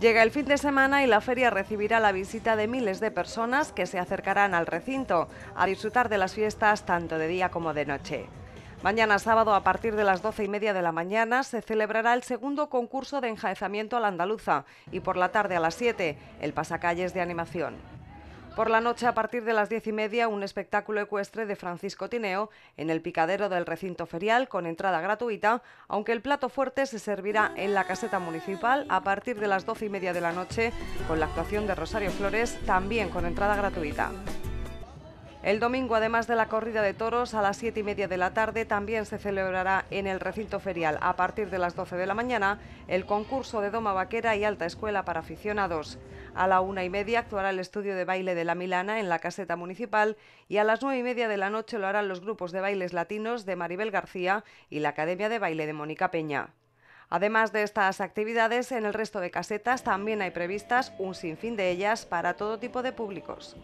Llega el fin de semana y la feria recibirá la visita de miles de personas que se acercarán al recinto a disfrutar de las fiestas tanto de día como de noche. Mañana sábado, a partir de las doce y media de la mañana, se celebrará el segundo concurso de enjaezamiento a la andaluza y por la tarde a las 7, el pasacalles de animación. Por la noche, a partir de las diez y media, un espectáculo ecuestre de Francisco Tineo en el picadero del recinto ferial con entrada gratuita, aunque el plato fuerte se servirá en la caseta municipal a partir de las doce y media de la noche con la actuación de Rosario Flores, también con entrada gratuita. El domingo, además de la corrida de toros, a las siete y media de la tarde también se celebrará en el recinto ferial a partir de las 12 de la mañana el concurso de doma vaquera y alta escuela para aficionados. A la una y media actuará el estudio de baile de la Milana en la caseta municipal y a las nueve y media de la noche lo harán los grupos de bailes latinos de Maribel García y la Academia de Baile de Mónica Peña. Además de estas actividades, en el resto de casetas también hay previstas un sinfín de ellas para todo tipo de públicos.